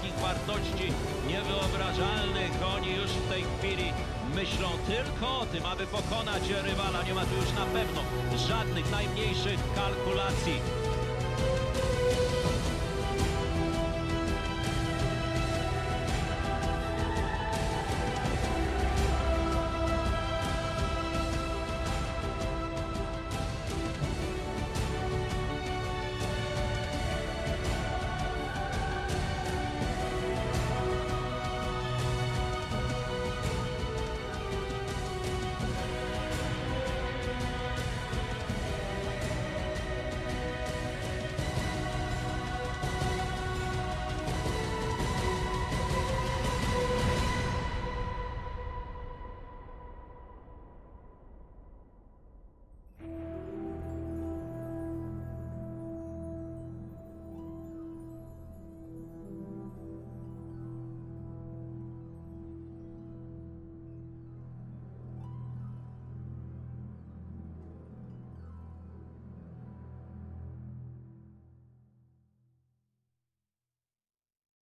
takich wartości niewyobrażalnych. Oni już w tej chwili myślą tylko o tym, aby pokonać rywala. Nie ma tu już na pewno żadnych najmniejszych kalkulacji.